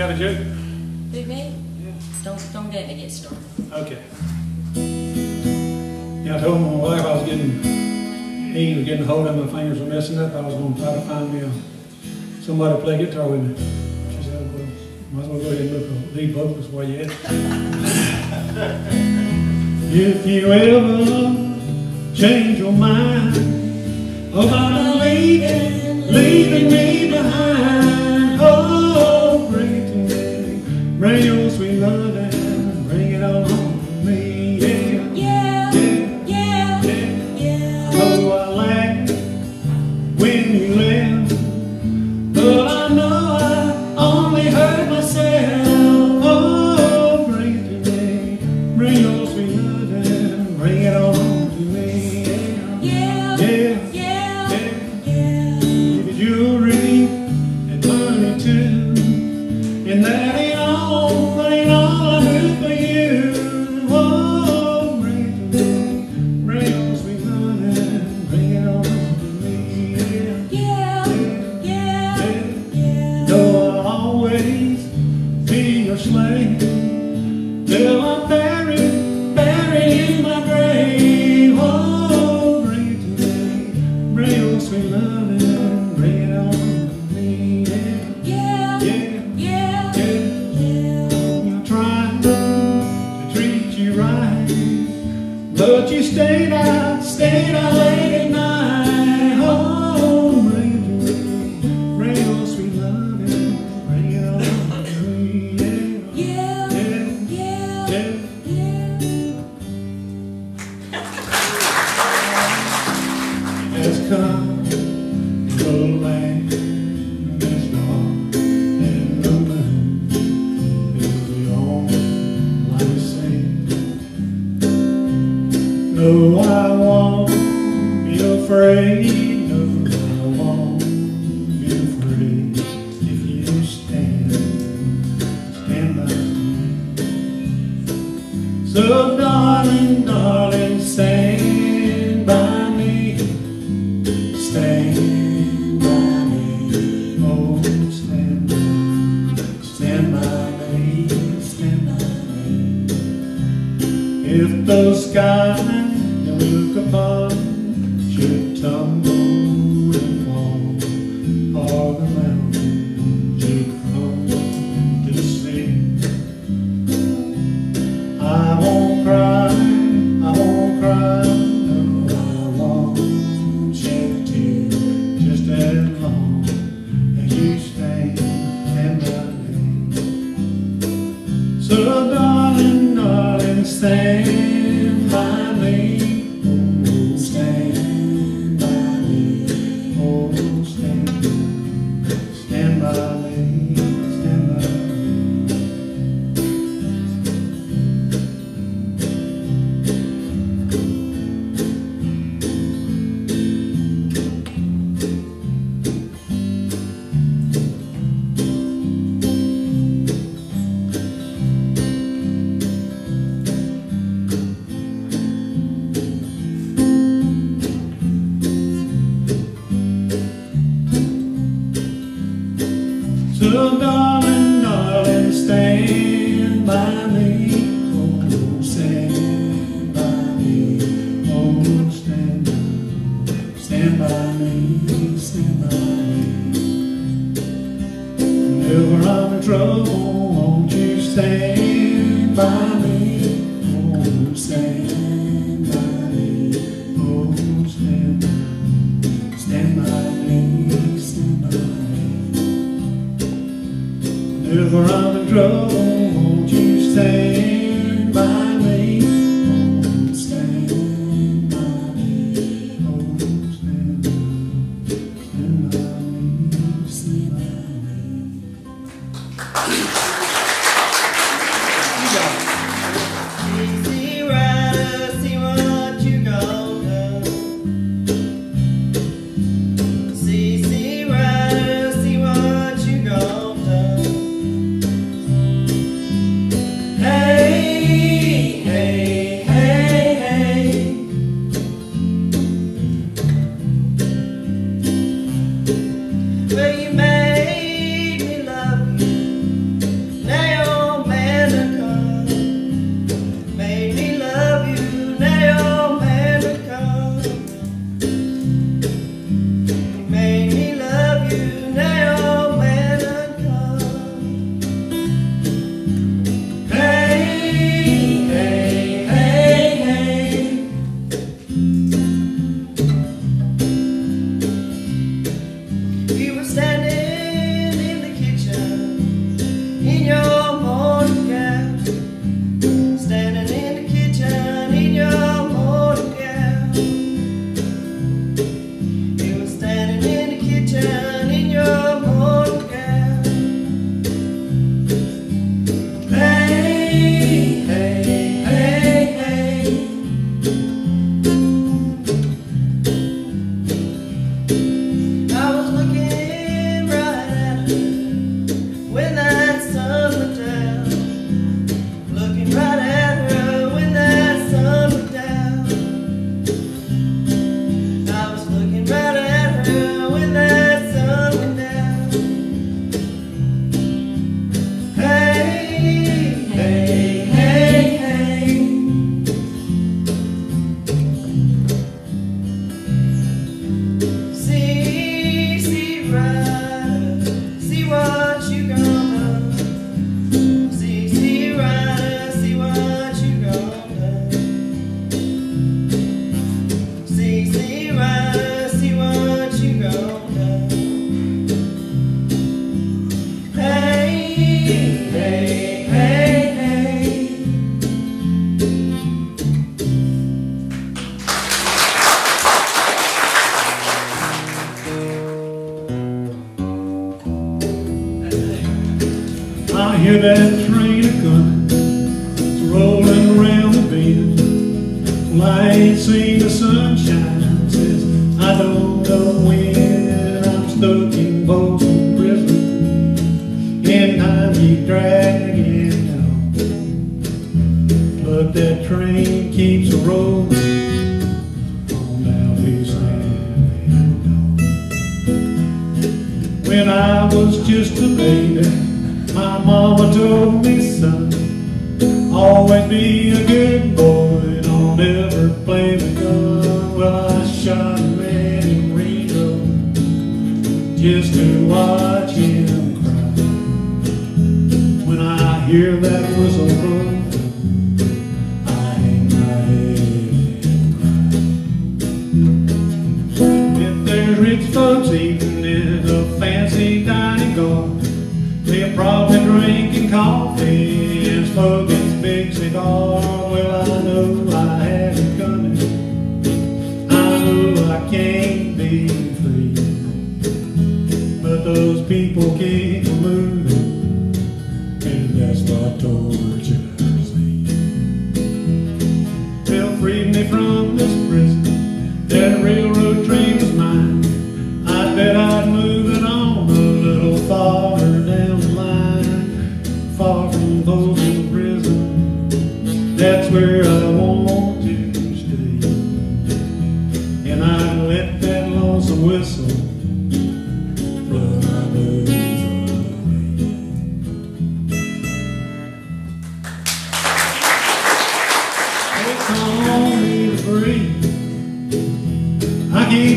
got a joke? Who, me? Yeah. Don't, don't get me get started. Okay. Yeah, I told my wife I was getting, he was getting a hold of my fingers were messing up. I was going to try to find me a, somebody to play guitar with me. She said, well, might as well go ahead and look a lead vocalist while you at If you ever change your mind about leaving, leaving me behind, rails we love.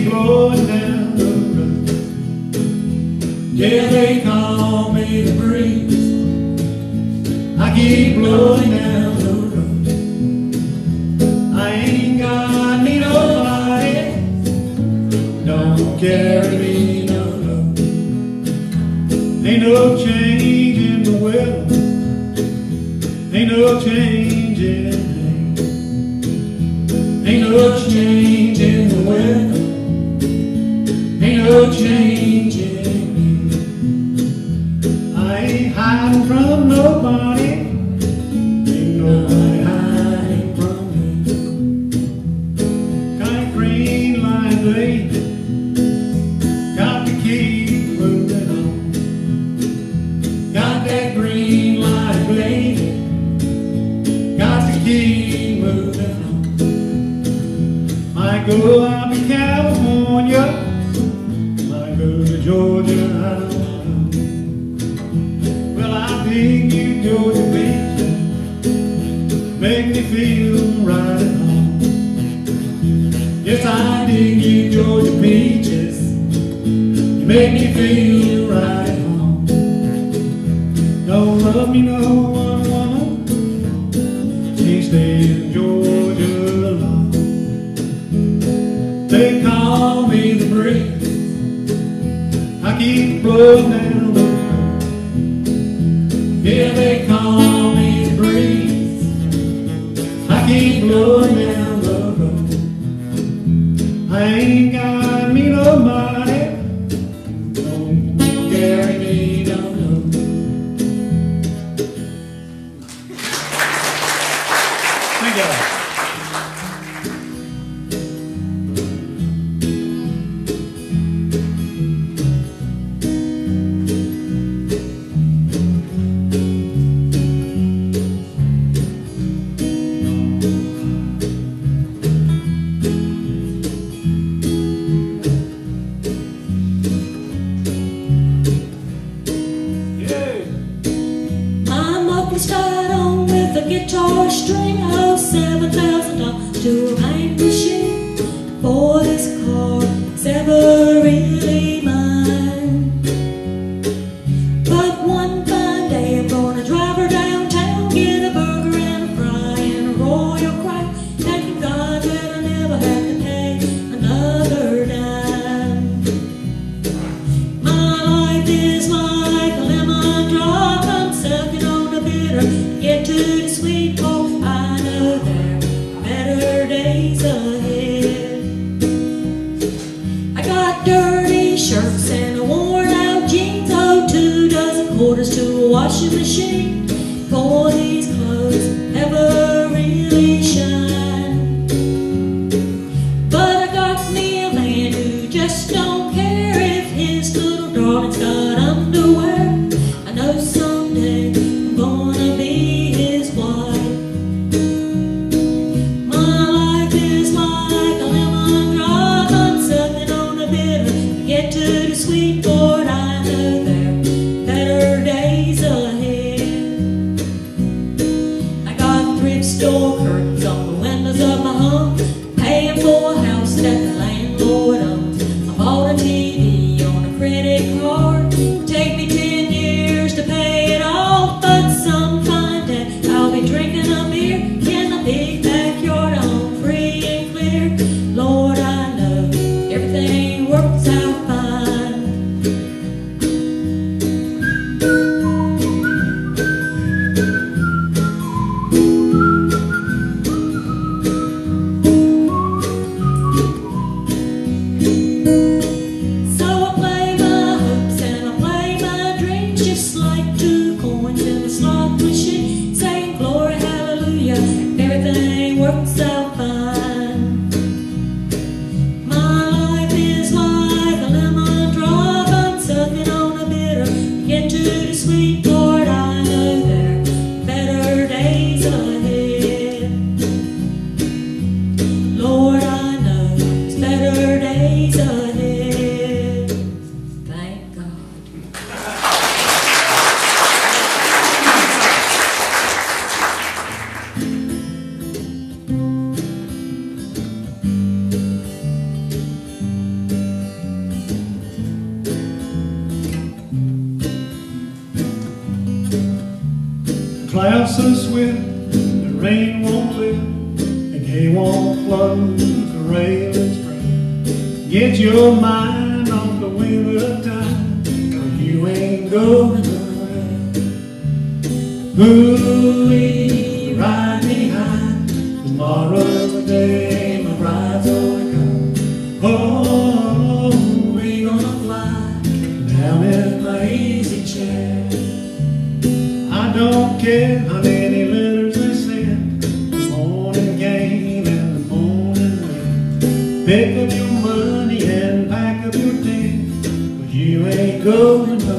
be going down the road till they call me the breeze. I keep blowing going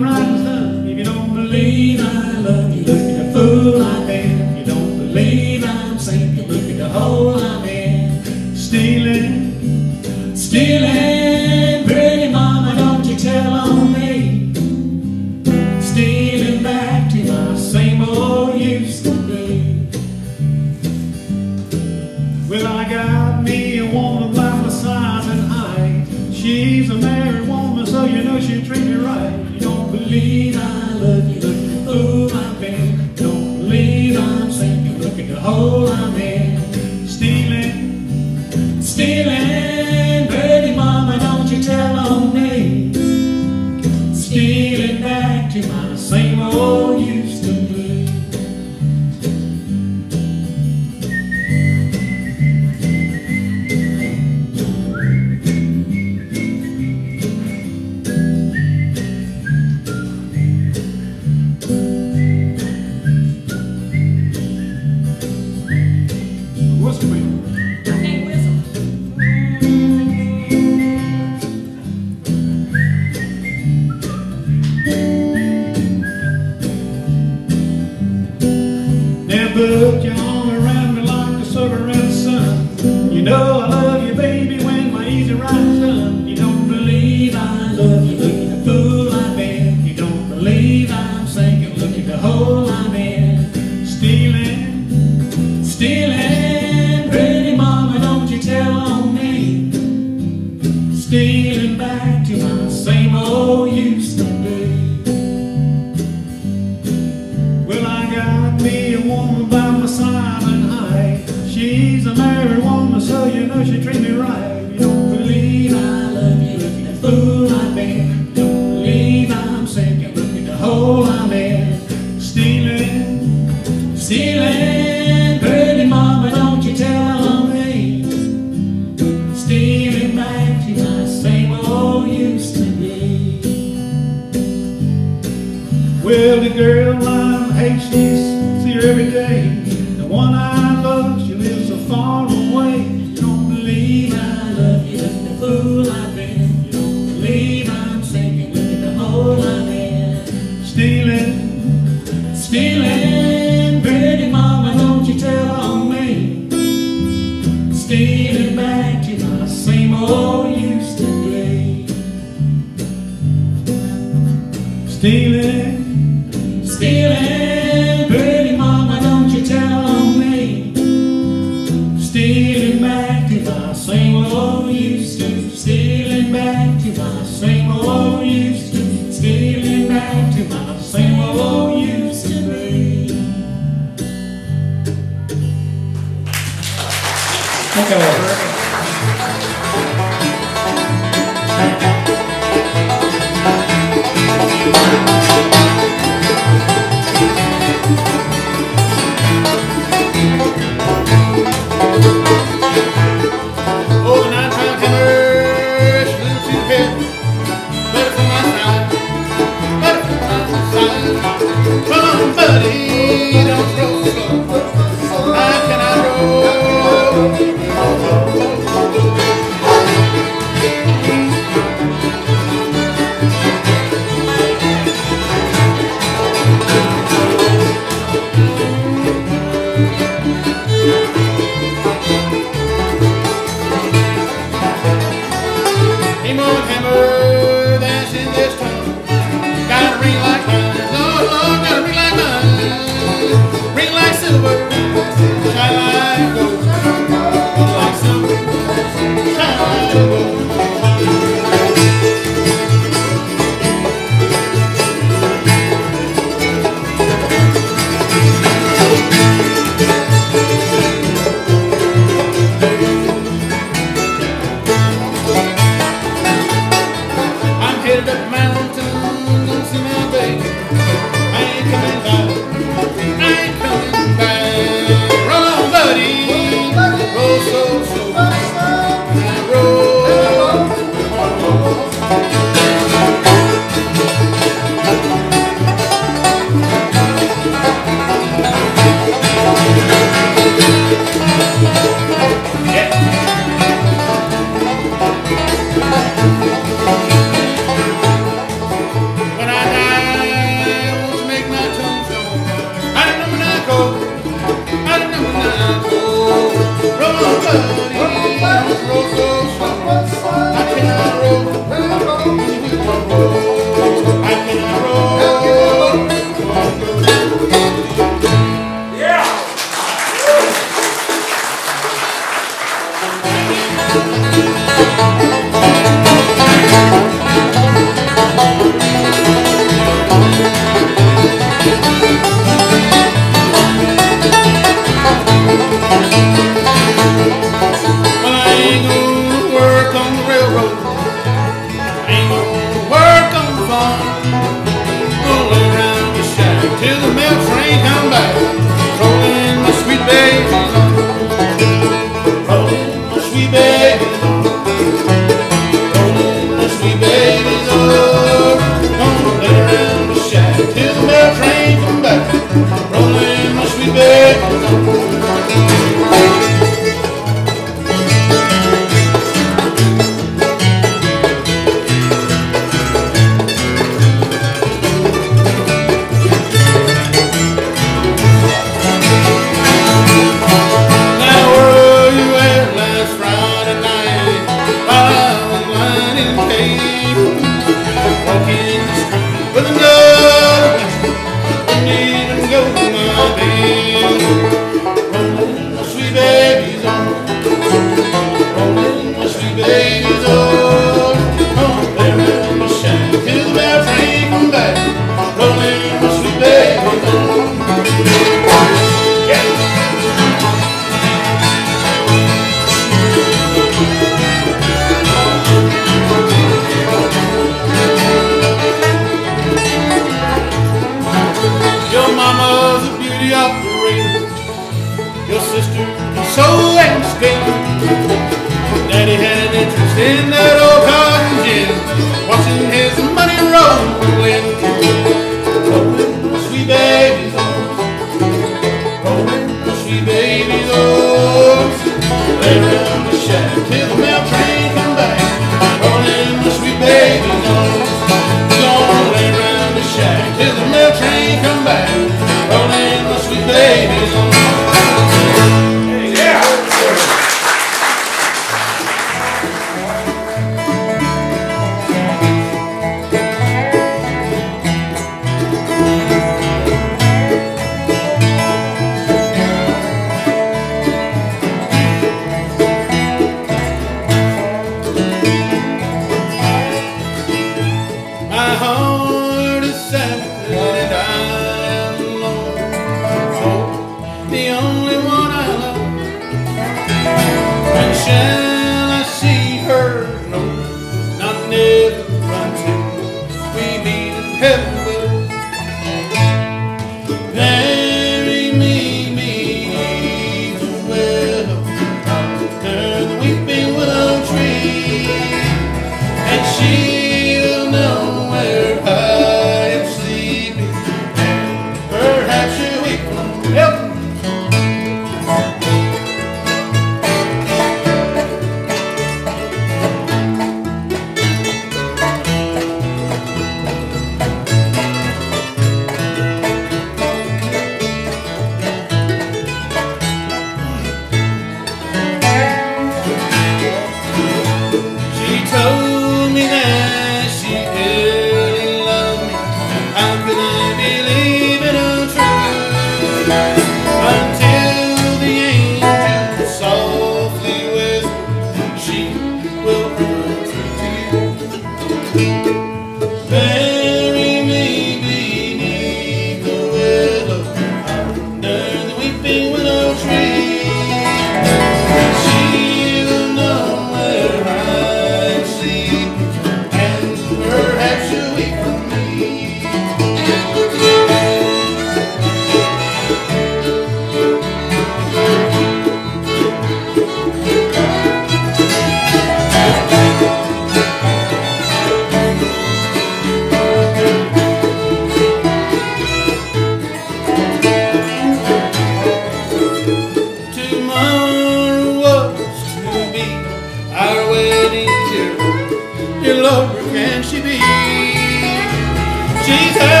She's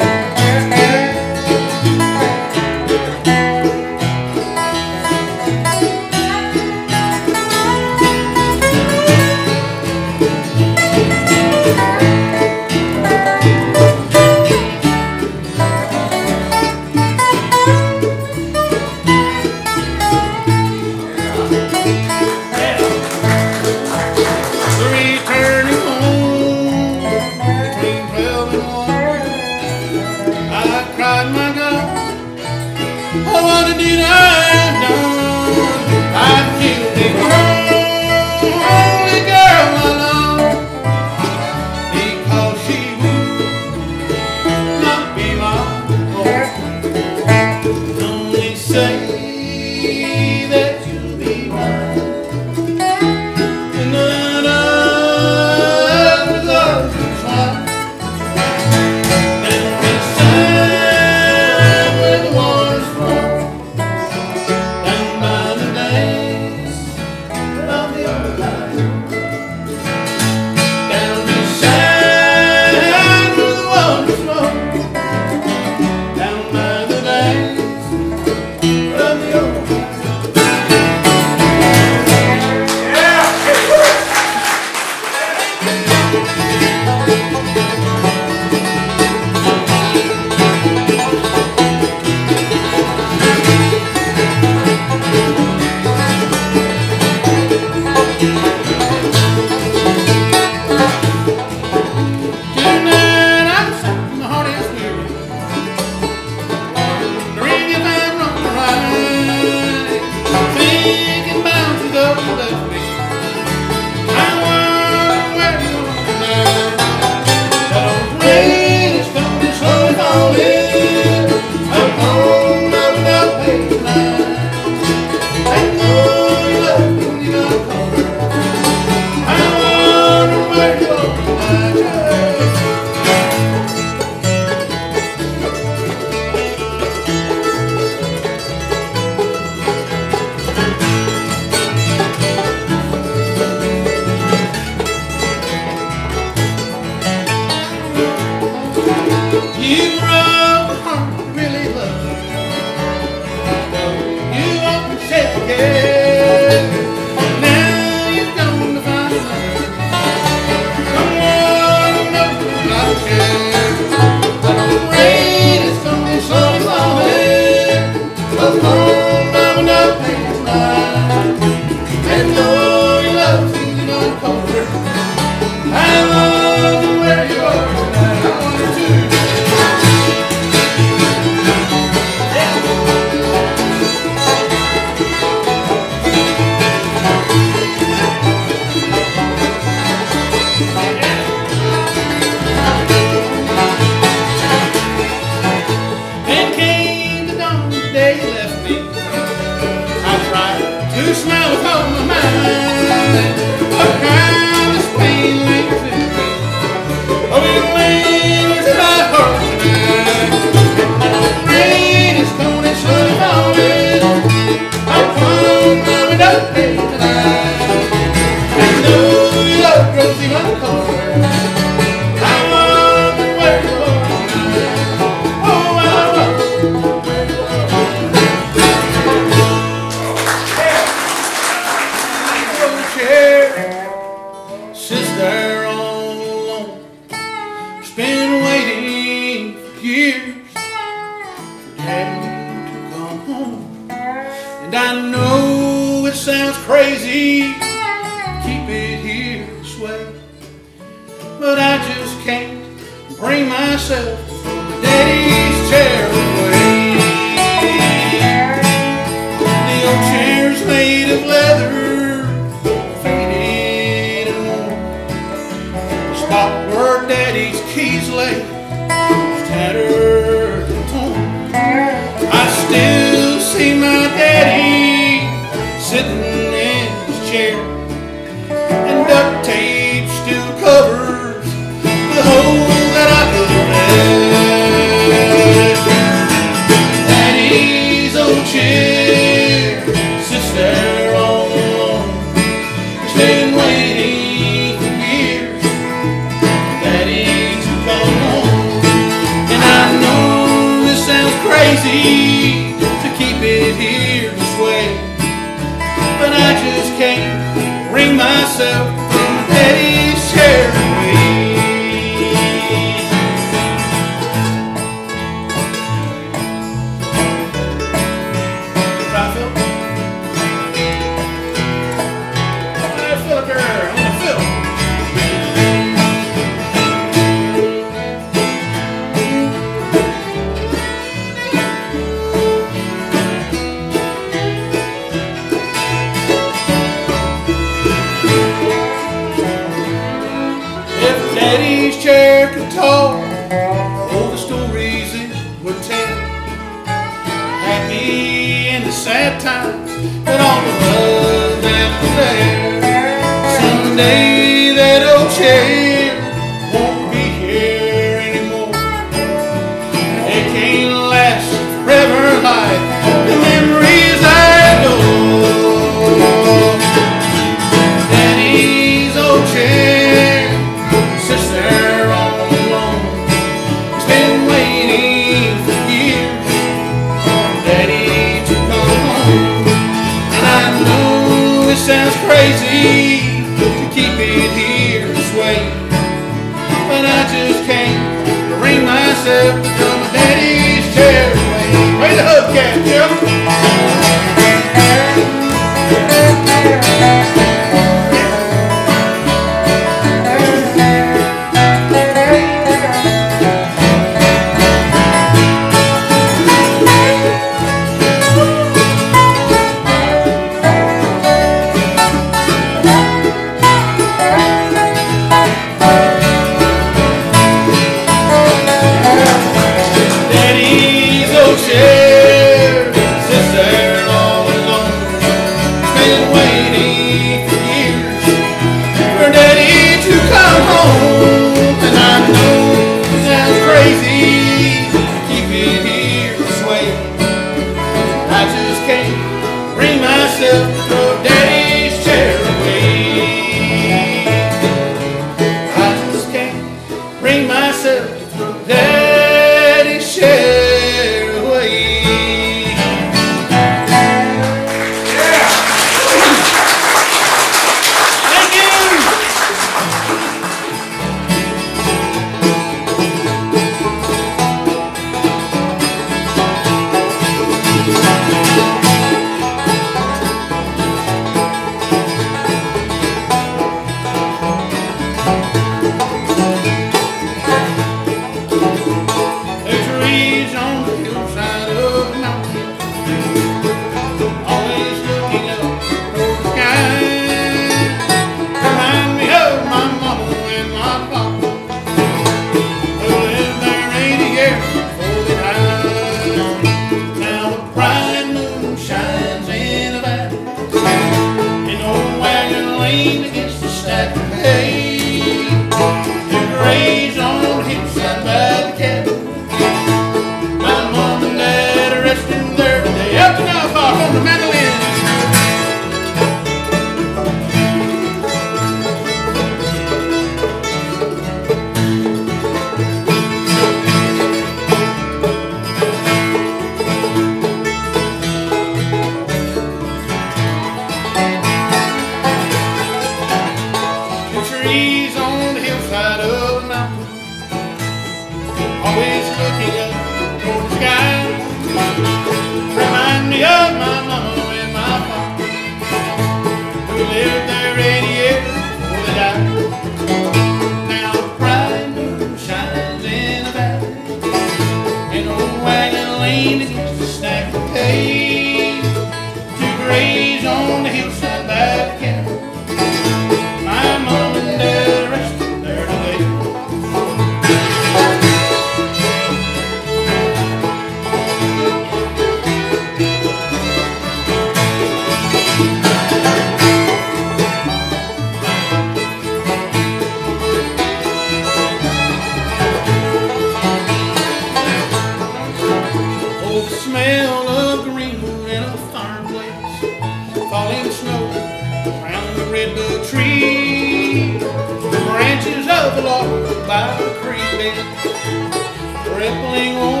rippling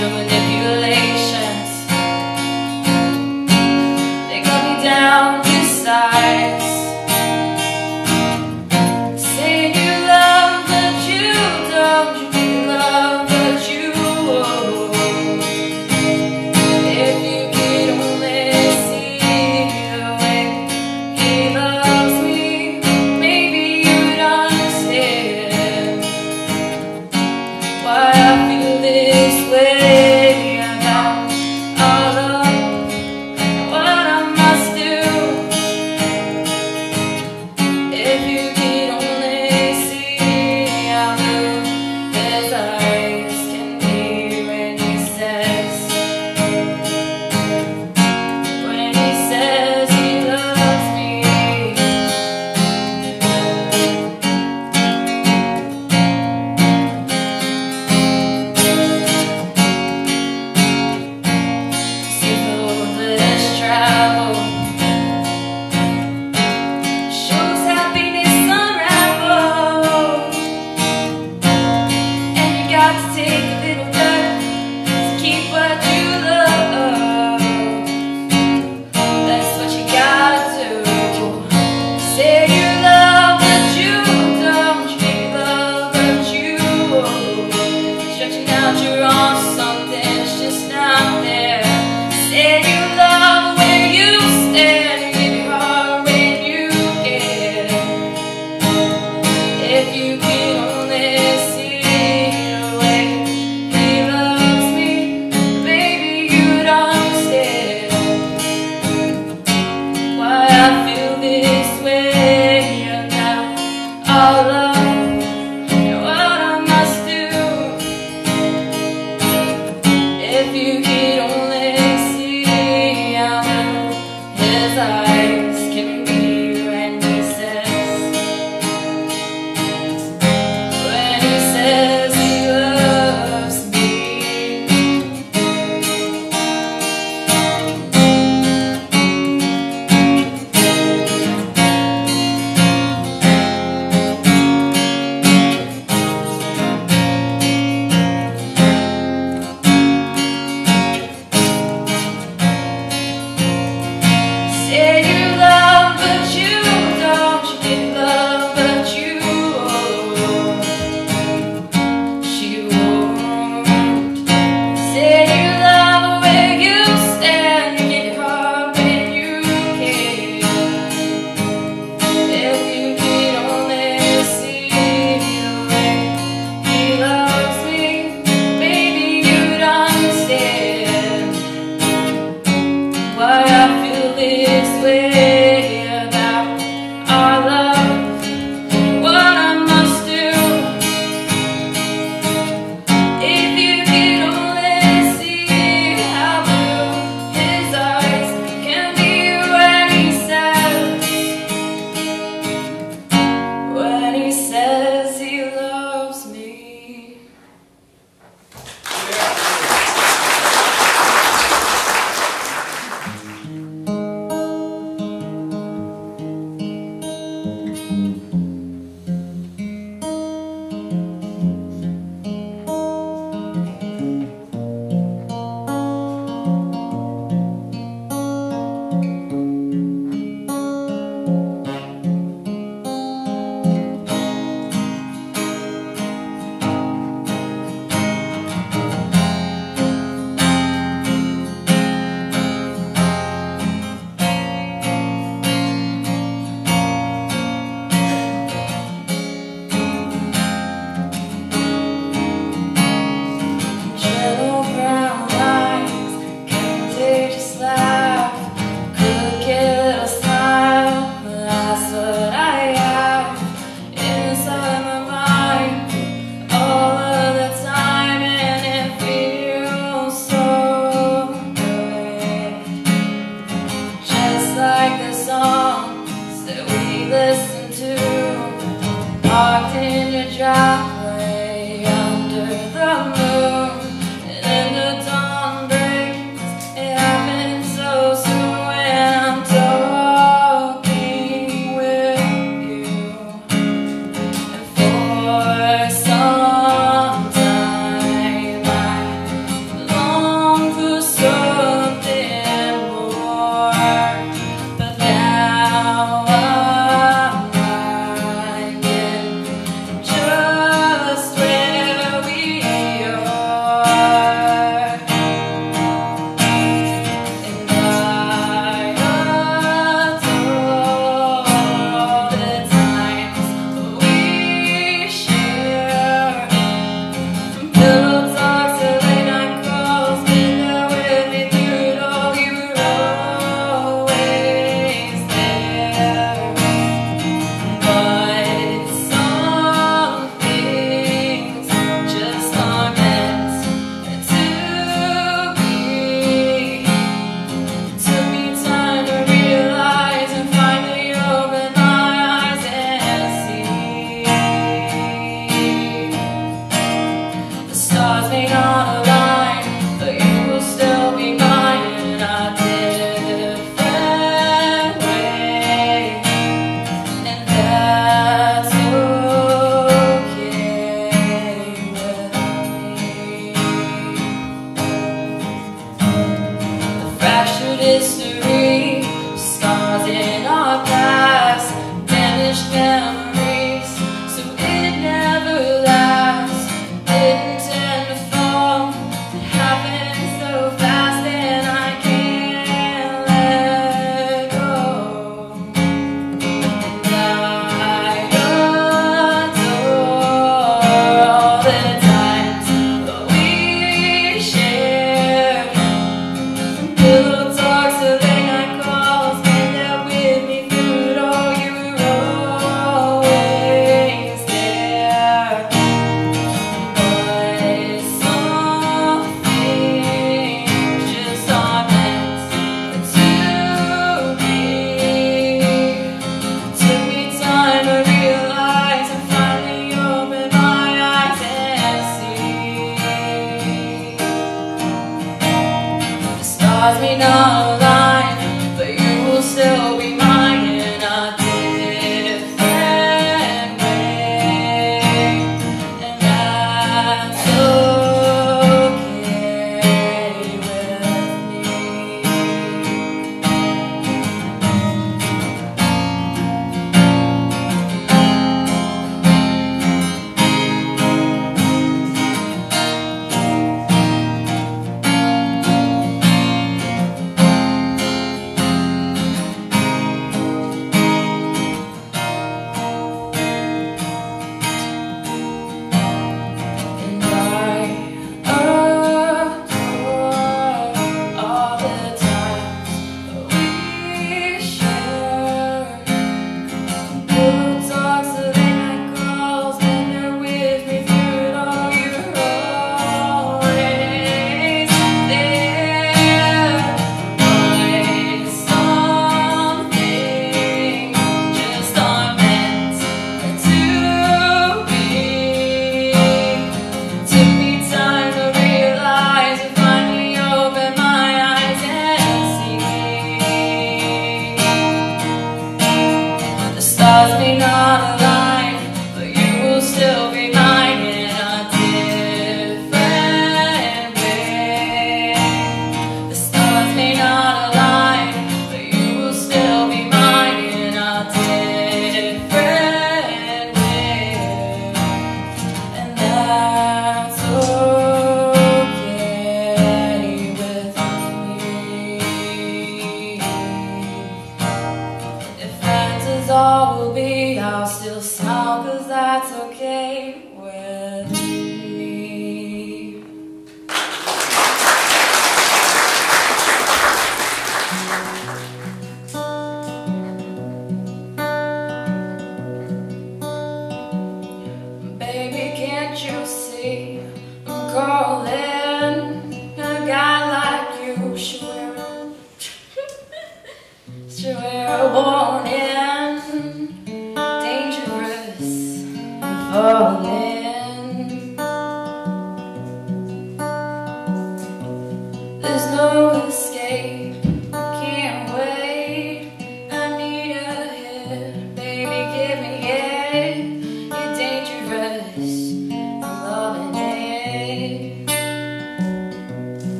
you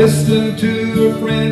If to a friend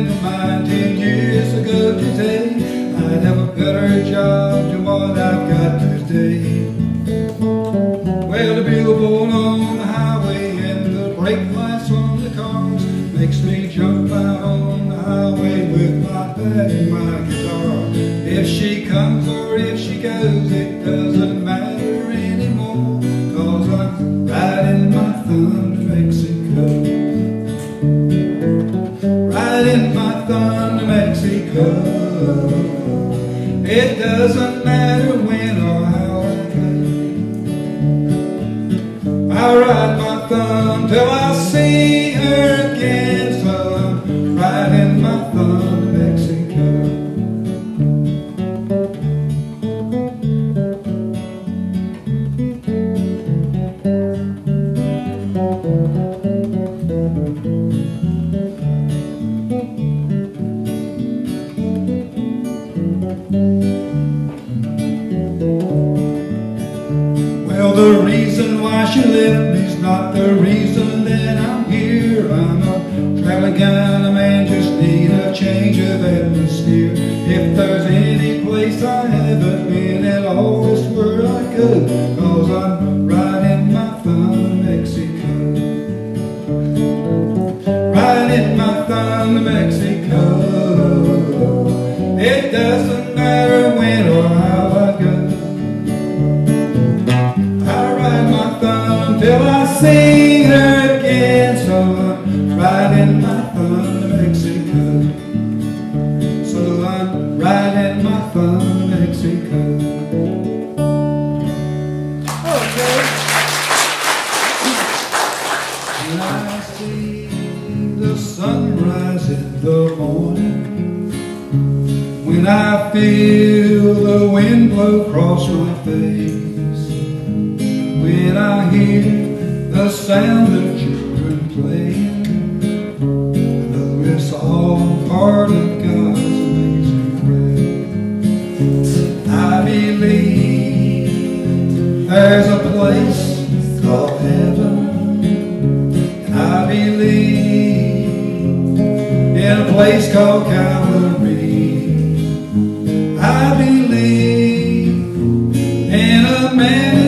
man,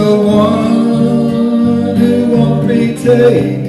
the one who won't be taken.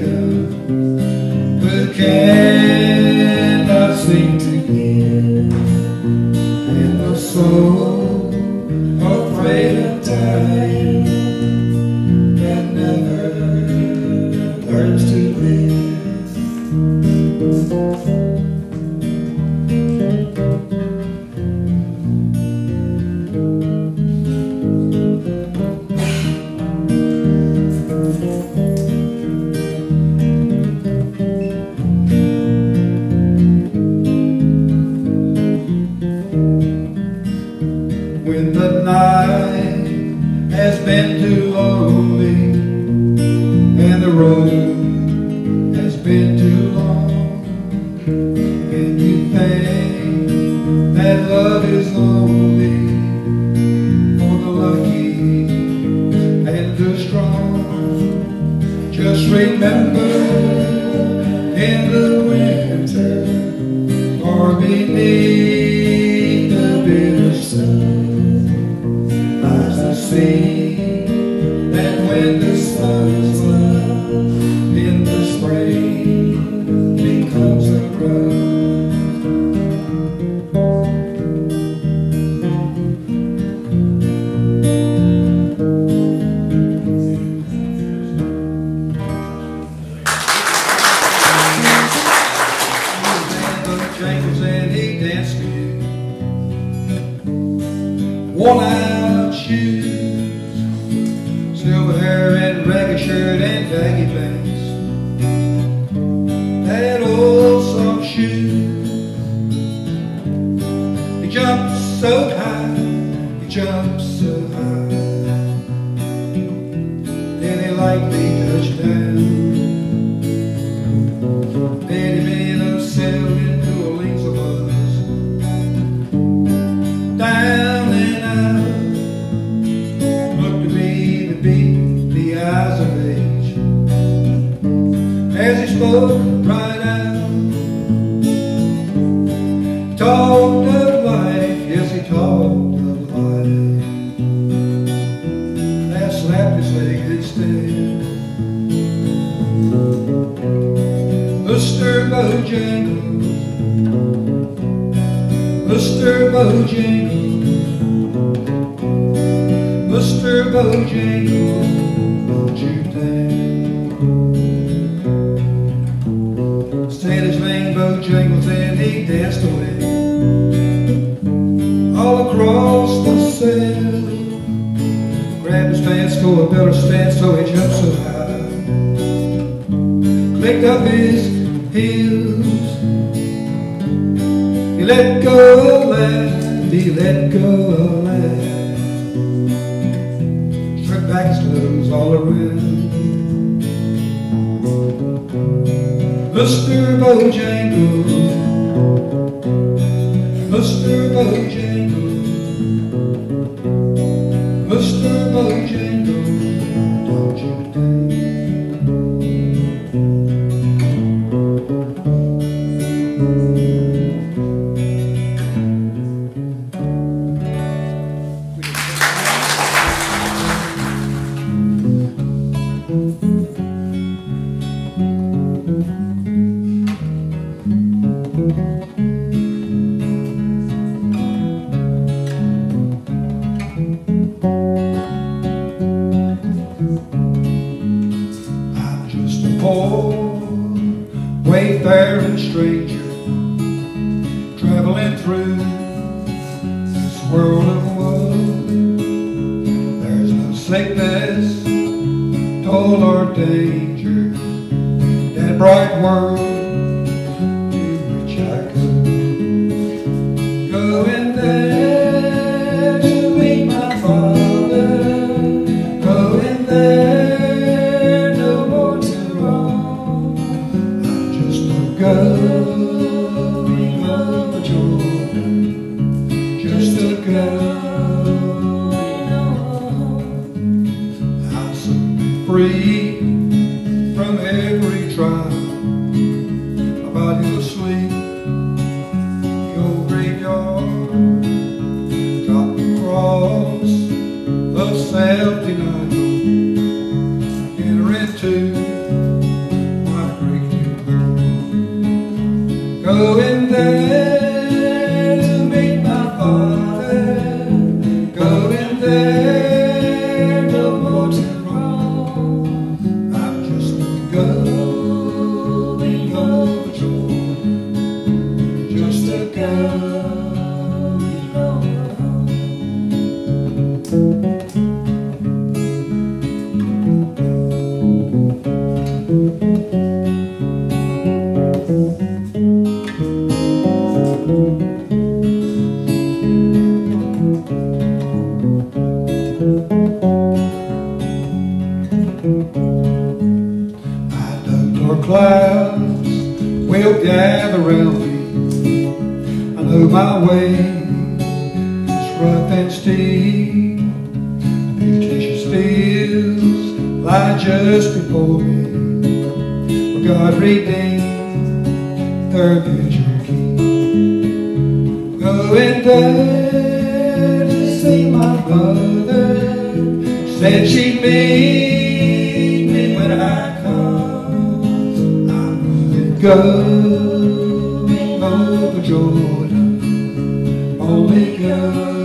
across the sand Grab his pants for a better stance so he jumps so high. Clicked up his heels. He let go of life, he let go of life Shook back his clothes all around. Mr. Bojangles They'll gather around me. I know my way is rough and steep. Temptation steals lie just before me. But God redeemed their vigil key. Going there oh, to see my mother, said she'd be. Going over Jordan, oh we.